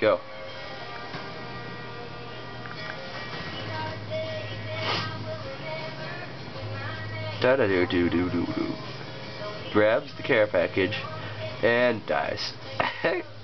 go. Da da do do do do do. Grabs the care package and dies.